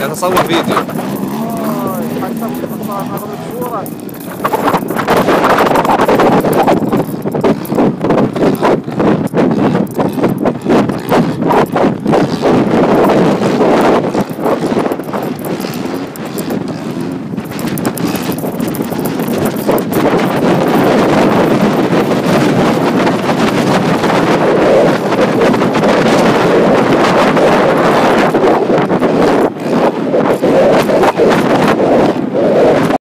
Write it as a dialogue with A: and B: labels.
A: يعني اصور فيديو.
B: آه، حتى في